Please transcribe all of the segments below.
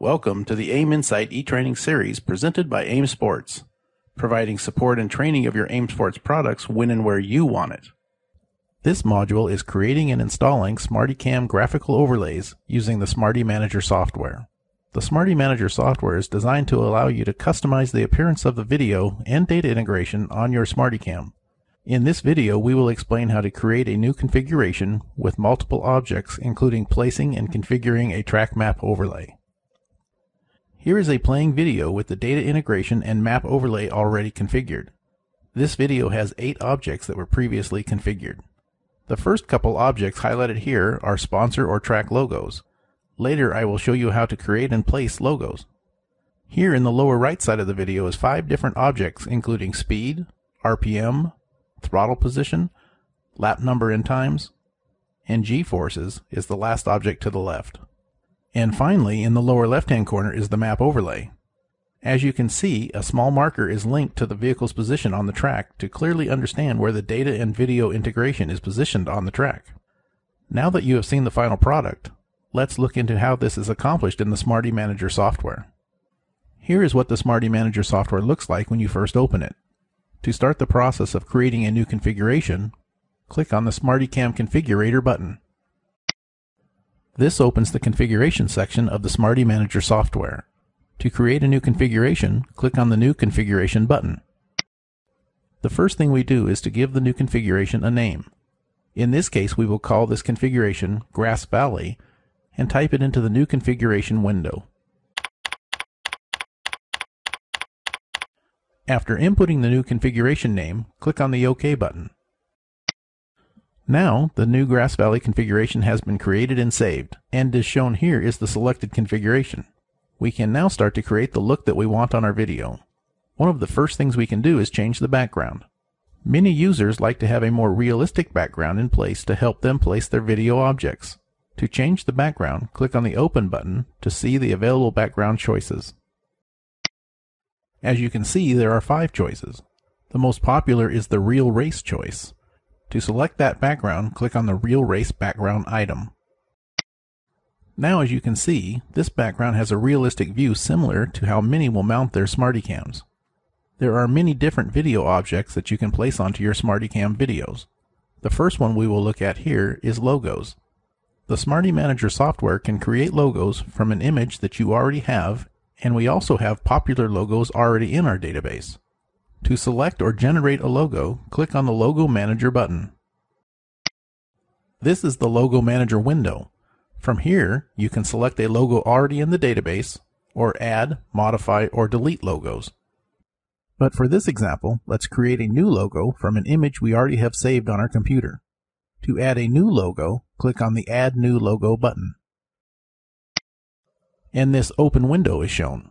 Welcome to the AIM Insight e-training series presented by AIM Sports, providing support and training of your AIM Sports products when and where you want it. This module is creating and installing SmartyCam graphical overlays using the Smarty Manager software. The Smarty Manager software is designed to allow you to customize the appearance of the video and data integration on your SmartyCam. In this video, we will explain how to create a new configuration with multiple objects, including placing and configuring a track map overlay. Here is a playing video with the data integration and map overlay already configured. This video has eight objects that were previously configured. The first couple objects highlighted here are sponsor or track logos. Later I will show you how to create and place logos. Here in the lower right side of the video is five different objects including speed, RPM, throttle position, lap number and times, and g-forces is the last object to the left. And finally, in the lower left-hand corner is the map overlay. As you can see, a small marker is linked to the vehicle's position on the track to clearly understand where the data and video integration is positioned on the track. Now that you have seen the final product, let's look into how this is accomplished in the Smarty Manager software. Here is what the Smarty Manager software looks like when you first open it. To start the process of creating a new configuration, click on the SmartyCam Configurator button. This opens the configuration section of the Smarty Manager software. To create a new configuration, click on the New Configuration button. The first thing we do is to give the new configuration a name. In this case, we will call this configuration Grass Valley and type it into the new configuration window. After inputting the new configuration name, click on the OK button. Now, the new Grass Valley configuration has been created and saved, and as shown here is the selected configuration. We can now start to create the look that we want on our video. One of the first things we can do is change the background. Many users like to have a more realistic background in place to help them place their video objects. To change the background, click on the Open button to see the available background choices. As you can see, there are five choices. The most popular is the Real Race choice. To select that background, click on the Real Race background item. Now as you can see, this background has a realistic view similar to how many will mount their SmartyCams. There are many different video objects that you can place onto your SmartyCam videos. The first one we will look at here is logos. The Smarty Manager software can create logos from an image that you already have, and we also have popular logos already in our database. To select or generate a logo, click on the Logo Manager button. This is the Logo Manager window. From here, you can select a logo already in the database, or add, modify, or delete logos. But for this example, let's create a new logo from an image we already have saved on our computer. To add a new logo, click on the Add New Logo button. And this open window is shown.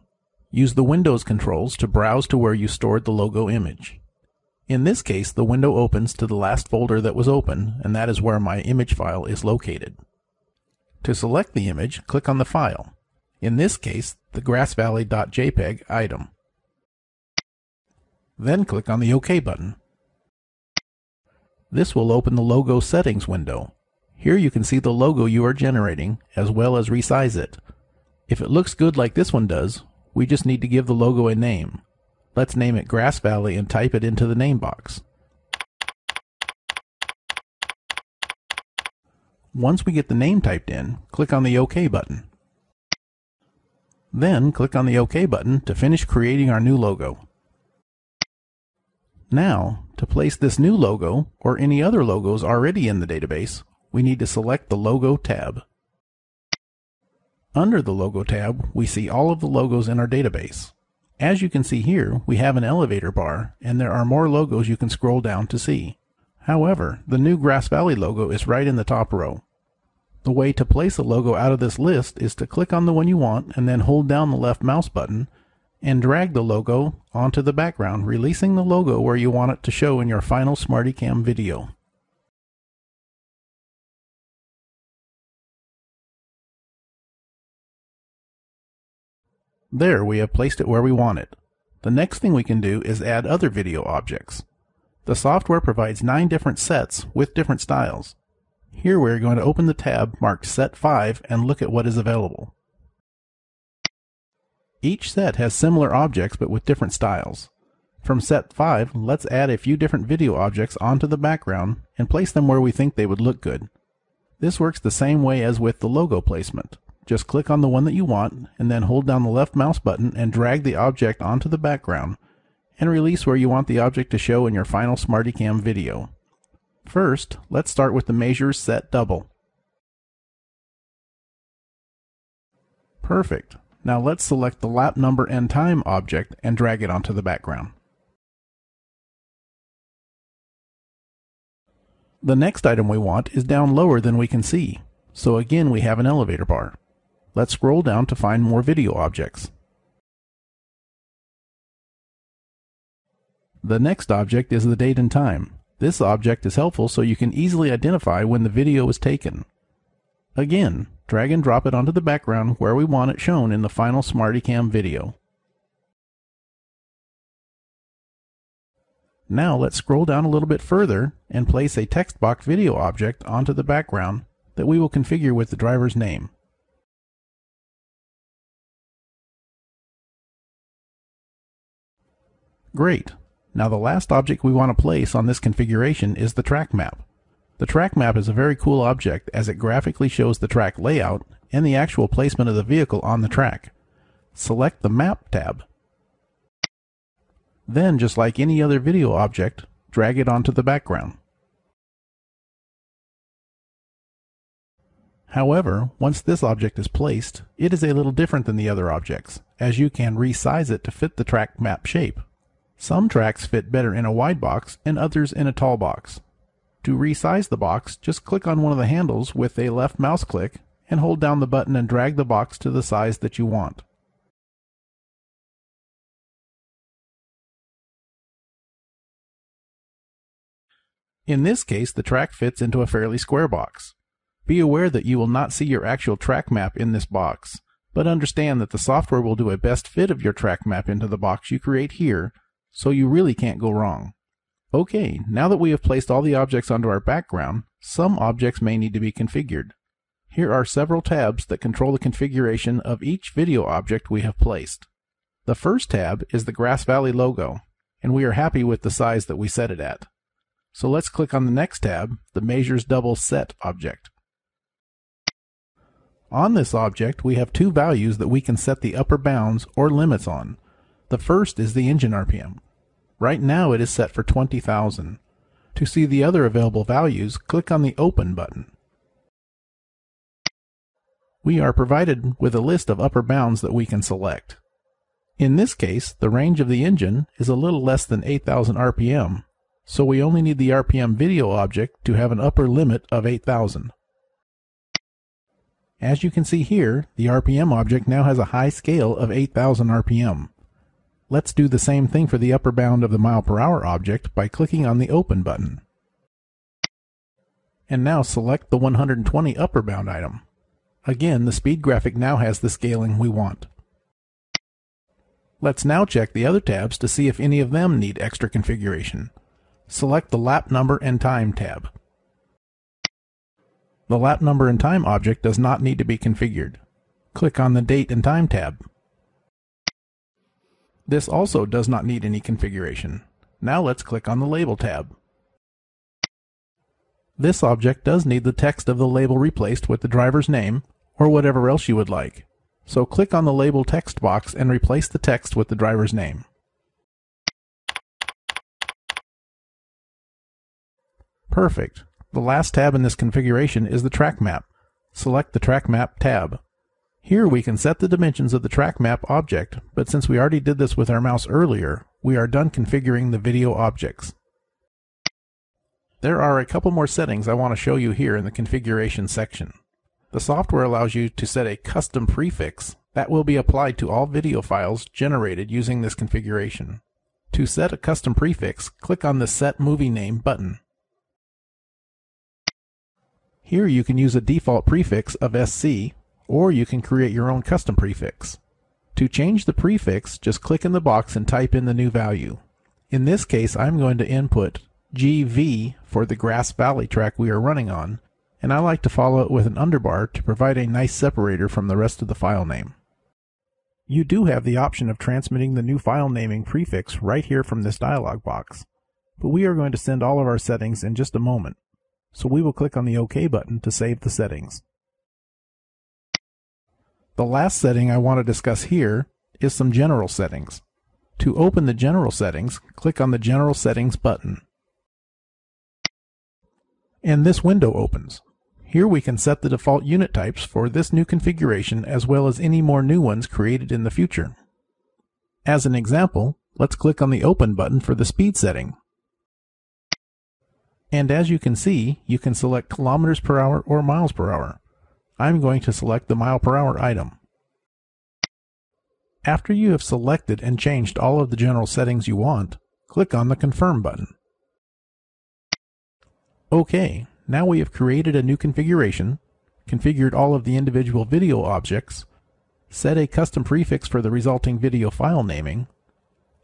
Use the Windows controls to browse to where you stored the logo image. In this case, the window opens to the last folder that was open, and that is where my image file is located. To select the image, click on the file. In this case, the grassvalley.jpg item. Then click on the OK button. This will open the logo settings window. Here you can see the logo you are generating, as well as resize it. If it looks good like this one does, we just need to give the logo a name. Let's name it Grass Valley and type it into the name box. Once we get the name typed in, click on the OK button. Then click on the OK button to finish creating our new logo. Now, to place this new logo, or any other logos already in the database, we need to select the Logo tab. Under the Logo tab, we see all of the logos in our database. As you can see here, we have an elevator bar, and there are more logos you can scroll down to see. However, the new Grass Valley logo is right in the top row. The way to place a logo out of this list is to click on the one you want and then hold down the left mouse button and drag the logo onto the background, releasing the logo where you want it to show in your final SmartyCam video. There, we have placed it where we want it. The next thing we can do is add other video objects. The software provides nine different sets with different styles. Here we're going to open the tab marked Set 5 and look at what is available. Each set has similar objects but with different styles. From set 5, let's add a few different video objects onto the background and place them where we think they would look good. This works the same way as with the logo placement. Just click on the one that you want and then hold down the left mouse button and drag the object onto the background and release where you want the object to show in your final SmartyCam video. First, let's start with the measures set double. Perfect. Now let's select the lap number and time object and drag it onto the background. The next item we want is down lower than we can see, so again we have an elevator bar. Let's scroll down to find more video objects. The next object is the date and time. This object is helpful so you can easily identify when the video was taken. Again, drag and drop it onto the background where we want it shown in the final SmartyCam video. Now let's scroll down a little bit further and place a text box video object onto the background that we will configure with the driver's name. Great. Now the last object we want to place on this configuration is the track map. The track map is a very cool object as it graphically shows the track layout and the actual placement of the vehicle on the track. Select the Map tab. Then, just like any other video object, drag it onto the background. However, once this object is placed, it is a little different than the other objects, as you can resize it to fit the track map shape. Some tracks fit better in a wide box and others in a tall box. To resize the box, just click on one of the handles with a left mouse click and hold down the button and drag the box to the size that you want. In this case, the track fits into a fairly square box. Be aware that you will not see your actual track map in this box, but understand that the software will do a best fit of your track map into the box you create here, so you really can't go wrong. Okay, now that we have placed all the objects onto our background, some objects may need to be configured. Here are several tabs that control the configuration of each video object we have placed. The first tab is the Grass Valley logo, and we are happy with the size that we set it at. So let's click on the next tab, the Measures Double Set object. On this object, we have two values that we can set the upper bounds or limits on. The first is the engine RPM. Right now it is set for 20,000. To see the other available values, click on the Open button. We are provided with a list of upper bounds that we can select. In this case, the range of the engine is a little less than 8,000 RPM, so we only need the RPM video object to have an upper limit of 8,000. As you can see here, the RPM object now has a high scale of 8,000 RPM. Let's do the same thing for the upper bound of the mile per hour object by clicking on the Open button. And now select the 120 upper bound item. Again, the speed graphic now has the scaling we want. Let's now check the other tabs to see if any of them need extra configuration. Select the lap number and time tab. The lap number and time object does not need to be configured. Click on the date and time tab. This also does not need any configuration. Now let's click on the Label tab. This object does need the text of the label replaced with the driver's name, or whatever else you would like. So click on the label text box and replace the text with the driver's name. Perfect. The last tab in this configuration is the track map. Select the track map tab. Here we can set the dimensions of the track map object, but since we already did this with our mouse earlier, we are done configuring the video objects. There are a couple more settings I want to show you here in the configuration section. The software allows you to set a custom prefix that will be applied to all video files generated using this configuration. To set a custom prefix, click on the Set Movie Name button. Here you can use a default prefix of SC or you can create your own custom prefix. To change the prefix, just click in the box and type in the new value. In this case, I'm going to input GV for the Grass Valley track we are running on, and I like to follow it with an underbar to provide a nice separator from the rest of the file name. You do have the option of transmitting the new file naming prefix right here from this dialog box, but we are going to send all of our settings in just a moment, so we will click on the OK button to save the settings. The last setting I want to discuss here is some general settings. To open the general settings, click on the General Settings button. And this window opens. Here we can set the default unit types for this new configuration as well as any more new ones created in the future. As an example, let's click on the Open button for the speed setting. And as you can see, you can select kilometers per hour or miles per hour. I'm going to select the mile per hour item. After you have selected and changed all of the general settings you want, click on the Confirm button. OK, now we have created a new configuration, configured all of the individual video objects, set a custom prefix for the resulting video file naming,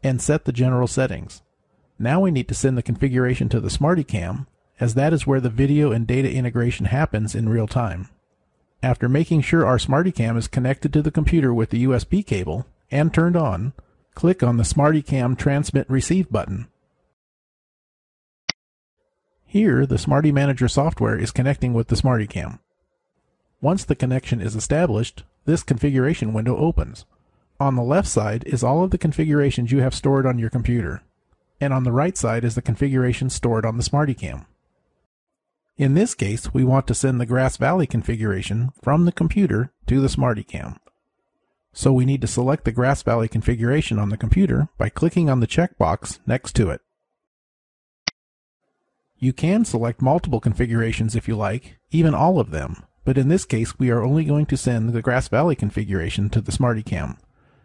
and set the general settings. Now we need to send the configuration to the SmartyCam, as that is where the video and data integration happens in real time. After making sure our SmartyCam is connected to the computer with the USB cable, and turned on, click on the SmartyCam Transmit Receive button. Here, the Smarty Manager software is connecting with the SmartyCam. Once the connection is established, this configuration window opens. On the left side is all of the configurations you have stored on your computer, and on the right side is the configuration stored on the SmartyCam. In this case, we want to send the Grass Valley configuration from the computer to the SmartyCam. So we need to select the Grass Valley configuration on the computer by clicking on the checkbox next to it. You can select multiple configurations if you like, even all of them, but in this case we are only going to send the Grass Valley configuration to the SmartyCam.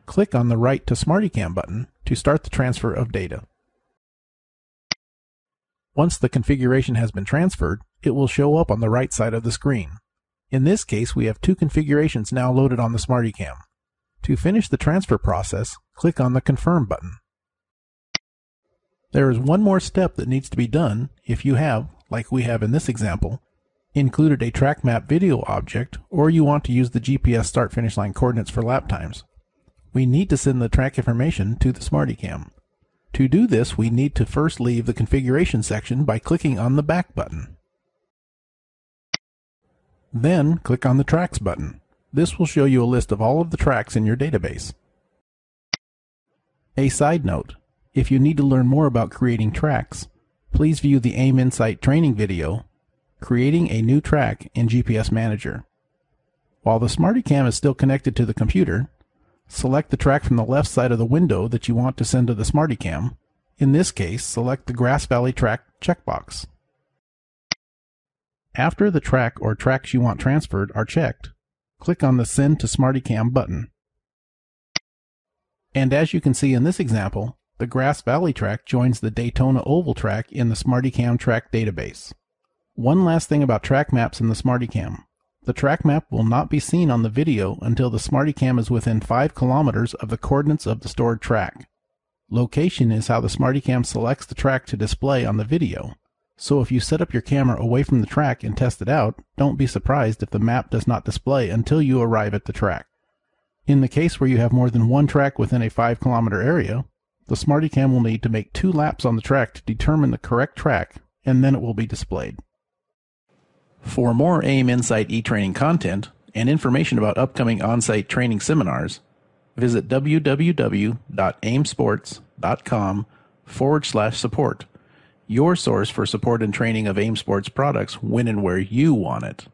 Click on the Write to SmartyCam button to start the transfer of data. Once the configuration has been transferred, it will show up on the right side of the screen. In this case, we have two configurations now loaded on the SmartyCam. To finish the transfer process, click on the Confirm button. There is one more step that needs to be done if you have, like we have in this example, included a track map video object or you want to use the GPS start finish line coordinates for lap times. We need to send the track information to the SmartyCam. To do this, we need to first leave the configuration section by clicking on the back button. Then click on the tracks button. This will show you a list of all of the tracks in your database. A side note, if you need to learn more about creating tracks, please view the AIM Insight training video, Creating a New Track in GPS Manager. While the SmartyCam is still connected to the computer, select the track from the left side of the window that you want to send to the SmartyCam. In this case, select the Grass Valley track checkbox. After the track or tracks you want transferred are checked, click on the Send to SmartyCam button. And as you can see in this example, the Grass Valley track joins the Daytona Oval track in the SmartyCam track database. One last thing about track maps in the SmartyCam. The track map will not be seen on the video until the SmartyCam is within 5 kilometers of the coordinates of the stored track. Location is how the SmartyCam selects the track to display on the video, so if you set up your camera away from the track and test it out, don't be surprised if the map does not display until you arrive at the track. In the case where you have more than one track within a 5 kilometer area, the SmartyCam will need to make two laps on the track to determine the correct track, and then it will be displayed. For more AIM Insight e-training content and information about upcoming on-site training seminars, visit www.aimsports.com forward slash support your source for support and training of AIM Sports products when and where you want it.